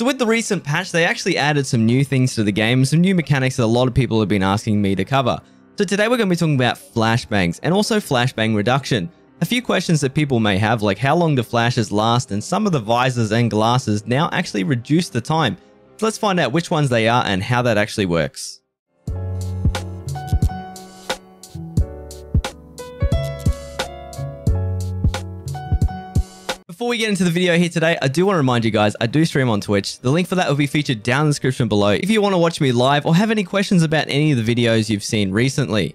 So with the recent patch, they actually added some new things to the game, some new mechanics that a lot of people have been asking me to cover. So today we're going to be talking about flashbangs and also flashbang reduction. A few questions that people may have like how long do flashes last and some of the visors and glasses now actually reduce the time. So let's find out which ones they are and how that actually works. Before we get into the video here today, I do want to remind you guys, I do stream on Twitch. The link for that will be featured down in the description below if you want to watch me live or have any questions about any of the videos you've seen recently.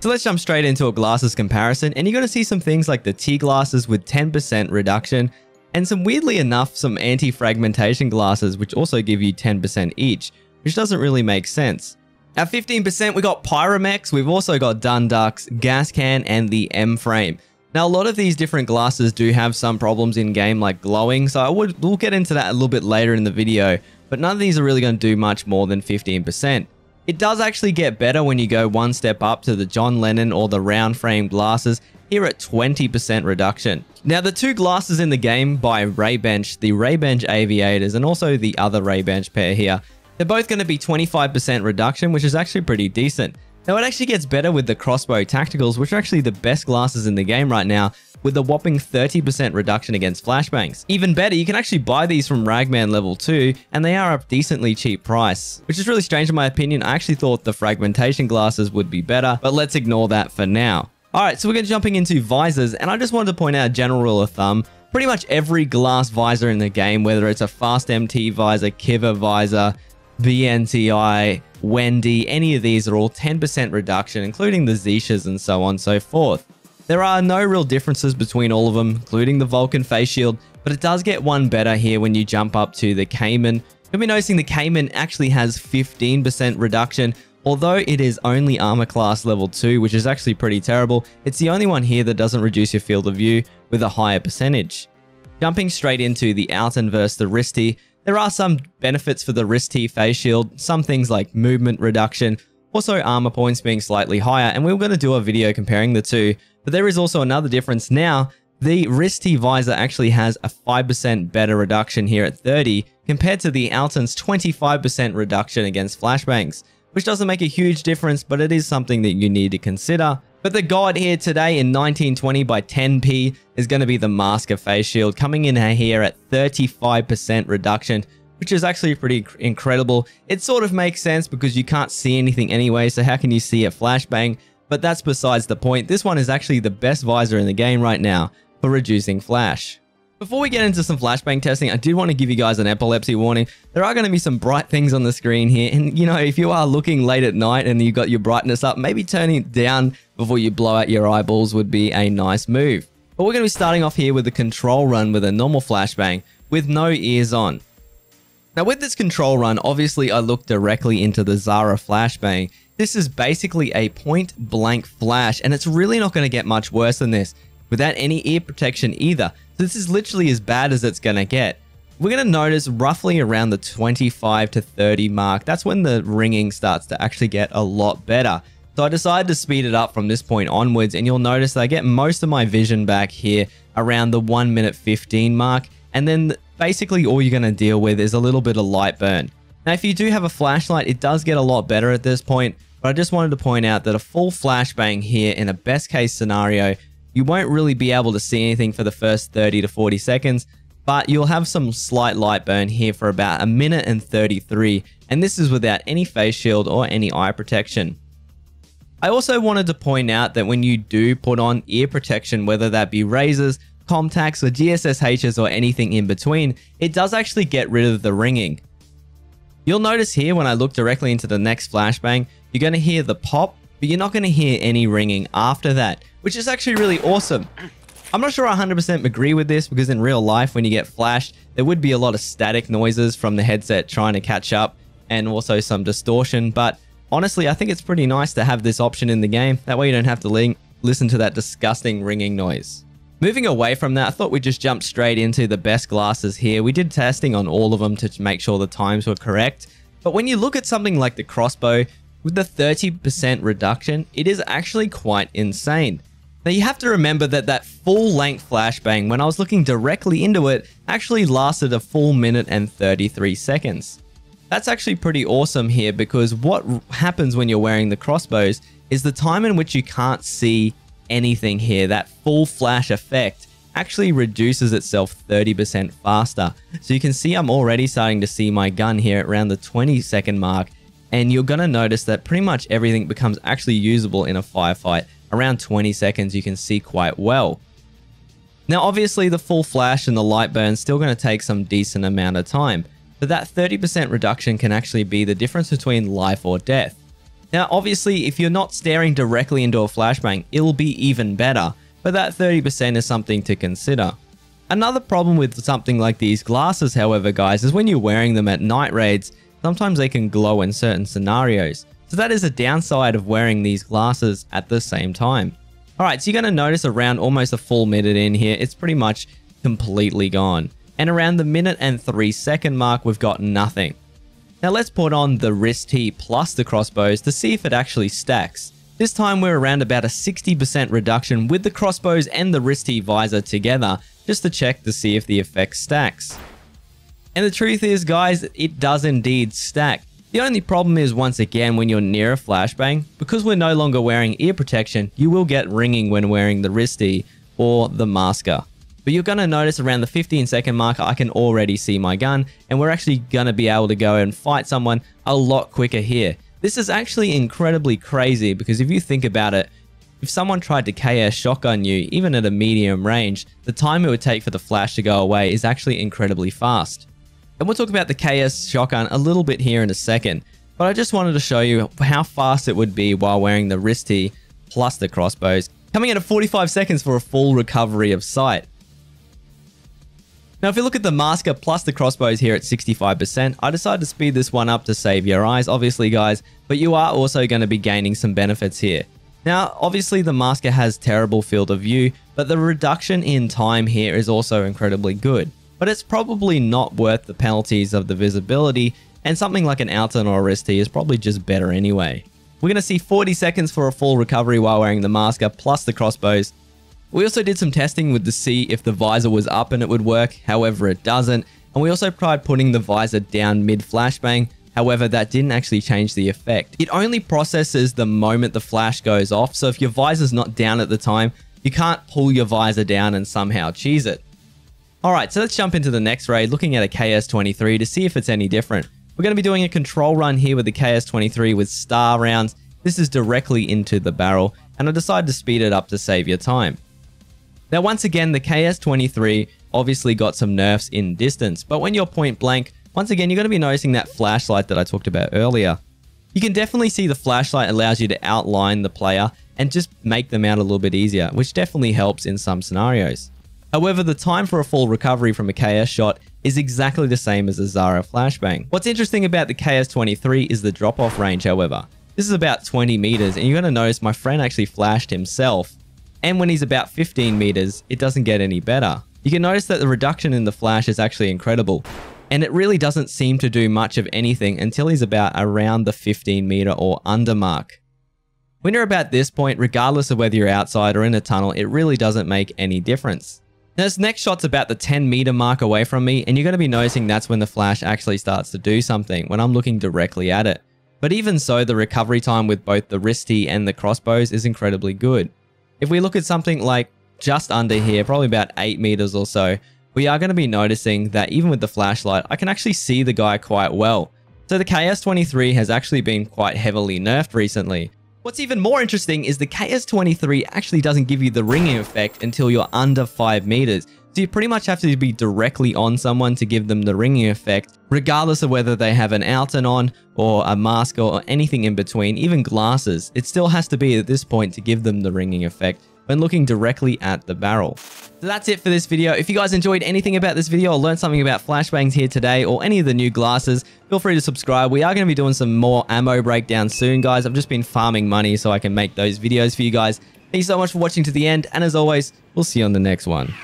So let's jump straight into a glasses comparison and you're going to see some things like the T glasses with 10% reduction and some weirdly enough some anti-fragmentation glasses which also give you 10% each, which doesn't really make sense. At 15% we got Pyramex, we've also got Dundux, Gascan and the M-Frame. Now, a lot of these different glasses do have some problems in game like glowing, so I would we'll get into that a little bit later in the video, but none of these are really going to do much more than 15%. It does actually get better when you go one step up to the John Lennon or the round frame glasses, here at 20% reduction. Now the two glasses in the game by Ray-Bench, the Ray-Bench Aviators and also the other Ray-Bench pair here, they're both going to be 25% reduction, which is actually pretty decent. Now it actually gets better with the crossbow tacticals, which are actually the best glasses in the game right now, with a whopping 30% reduction against flashbangs. Even better, you can actually buy these from Ragman level 2, and they are a decently cheap price, which is really strange in my opinion. I actually thought the fragmentation glasses would be better, but let's ignore that for now. Alright, so we're going to jumping into visors, and I just wanted to point out a general rule of thumb. Pretty much every glass visor in the game, whether it's a fast MT visor, Kiver visor, BNTI, Wendy, any of these are all 10% reduction, including the Zishas and so on and so forth. There are no real differences between all of them, including the Vulkan face shield, but it does get one better here when you jump up to the Caiman. You'll be noticing the Caiman actually has 15% reduction, although it is only armor class level 2, which is actually pretty terrible. It's the only one here that doesn't reduce your field of view with a higher percentage. Jumping straight into the Altyn versus the Rys-T, there are some benefits for the Rys-T face shield, some things like movement reduction, also armor points being slightly higher, and we are going to do a video comparing the two. But there is also another difference now. The Rys-T visor actually has a 5% better reduction here at 30 compared to the Altyn's 25% reduction against flashbangs, which doesn't make a huge difference, but it is something that you need to consider. But the god here today in 1920 by 10p is going to be the Maska Face Shield, coming in here at 35% reduction, which is actually pretty incredible. It sort of makes sense because you can't see anything anyway, so how can you see a flashbang? But that's besides the point. This one is actually the best visor in the game right now for reducing flash. Before we get into some flashbang testing, I did want to give you guys an epilepsy warning. There are going to be some bright things on the screen here. And, you know, if you are looking late at night and you've got your brightness up, maybe turning it down before you blow out your eyeballs would be a nice move. But we're going to be starting off here with a control run with a normal flashbang with no ears on. Now with this control run, obviously I look directly into the Zarya flashbang. This is basically a point blank flash and it's really not going to get much worse than this without any ear protection either. This is literally as bad as it's going to get. We're going to notice roughly around the 25 to 30 mark. That's when the ringing starts to actually get a lot better. So I decided to speed it up from this point onwards and you'll notice that I get most of my vision back here around the 1 minute 15 mark. And then basically all you're going to deal with is a little bit of light burn. Now if you do have a flashlight, it does get a lot better at this point. But I just wanted to point out that a full flashbang here in a best case scenario you won't really be able to see anything for the first 30 to 40 seconds, but you'll have some slight light burn here for about a minute and 33, and this is without any face shield or any eye protection. I also wanted to point out that when you do put on ear protection, whether that be razors, Comtacs, or GSSHs or anything in between, it does actually get rid of the ringing. You'll notice here when I look directly into the next flashbang, you're going to hear the pop, but you're not going to hear any ringing after that, which is actually really awesome. I'm not sure I 100% agree with this because in real life, when you get flashed, there would be a lot of static noises from the headset trying to catch up and also some distortion. But honestly, I think it's pretty nice to have this option in the game. That way you don't have to listen to that disgusting ringing noise. Moving away from that, I thought we'd just jump straight into the best glasses here. We did testing on all of them to make sure the times were correct. But when you look at something like the crossbow, with the 30% reduction, it is actually quite insane. Now you have to remember that that full length flashbang when I was looking directly into it actually lasted a full minute and 33 seconds. That's actually pretty awesome here because what happens when you're wearing the crossbows is the time in which you can't see anything here, that full flash effect actually reduces itself 30% faster. So you can see I'm already starting to see my gun here at around the 20 second mark and you're going to notice that pretty much everything becomes actually usable in a firefight around 20 seconds you can see quite well. Now obviously the full flash and the light burn still going to take some decent amount of time, but that 30% reduction can actually be the difference between life or death. Now obviously if you're not staring directly into a flashbang, it'll be even better, but that 30% is something to consider. Another problem with something like these glasses however guys is when you're wearing them at night raids, sometimes they can glow in certain scenarios. So that is a downside of wearing these glasses at the same time. Alright, so you're going to notice around almost a full minute in here, it's pretty much completely gone. And around the minute and 3 second mark, we've got nothing. Now let's put on the Rys-T plus the crossbows to see if it actually stacks. This time we're around about a 60% reduction with the crossbows and the Rys-T visor together, just to check to see if the effect stacks. And the truth is guys, it does indeed stack. The only problem is once again when you're near a flashbang, because we're no longer wearing ear protection, you will get ringing when wearing the Rys-T or the Maska. But you're going to notice around the 15 second mark, I can already see my gun, and we're actually going to be able to go and fight someone a lot quicker here. This is actually incredibly crazy because if you think about it, if someone tried to KS shotgun you, even at a medium range, the time it would take for the flash to go away is actually incredibly fast. And we'll talk about the KS shotgun a little bit here in a second, but I just wanted to show you how fast it would be while wearing the Rys-T plus the crossbows, coming in at 45 seconds for a full recovery of sight. Now, if you look at the Maska plus the crossbows here at 65%, I decided to speed this one up to save your eyes, obviously, guys, but you are also going to be gaining some benefits here. Now, obviously, the Maska has terrible field of view, but the reduction in time here is also incredibly good but it's probably not worth the penalties of the visibility, and something like an Altyn or a is probably just better anyway. We're going to see 40 seconds for a full recovery while wearing the Maska plus the crossbows. We also did some testing with the see if the visor was up and it would work, however it doesn't, and we also tried putting the visor down mid flashbang, however that didn't actually change the effect. It only processes the moment the flash goes off, so if your visor's not down at the time, you can't pull your visor down and somehow cheese it. Alright, so let's jump into the next raid, looking at a KS-23 to see if it's any different. We're going to be doing a control run here with the KS-23 with star rounds. This is directly into the barrel, and I decided to speed it up to save your time. Now once again, the KS-23 obviously got some nerfs in distance, but when you're point blank, once again, you're going to be noticing that flashlight that I talked about earlier. You can definitely see the flashlight allows you to outline the player and just make them out a little bit easier, which definitely helps in some scenarios. However, the time for a full recovery from a KS shot is exactly the same as a Zarya flashbang. What's interesting about the KS-23 is the drop-off range, however. This is about 20 meters, and you're going to notice my friend actually flashed himself. And when he's about 15 meters, it doesn't get any better. You can notice that the reduction in the flash is actually incredible. And it really doesn't seem to do much of anything until he's about around the 15 meter or under mark. When you're about this point, regardless of whether you're outside or in a tunnel, it really doesn't make any difference. Now this next shot's about the 10 meter mark away from me and you're going to be noticing that's when the flash actually starts to do something when I'm looking directly at it. But even so, the recovery time with both the Rys-T and the crossbows is incredibly good. If we look at something like just under here, probably about 8 meters or so, we are going to be noticing that even with the flashlight, I can actually see the guy quite well. So the KS-23 has actually been quite heavily nerfed recently, What's even more interesting is the KS-23 actually doesn't give you the ringing effect until you're under 5 meters. So you pretty much have to be directly on someone to give them the ringing effect, regardless of whether they have an Altyn on or a mask or anything in between, even glasses. It still has to be at this point to give them the ringing effect when looking directly at the barrel. So that's it for this video. If you guys enjoyed anything about this video or learned something about flashbangs here today or any of the new glasses, feel free to subscribe. We are going to be doing some more ammo breakdowns soon, guys. I've just been farming money so I can make those videos for you guys. Thank you so much for watching to the end. And as always, we'll see you on the next one.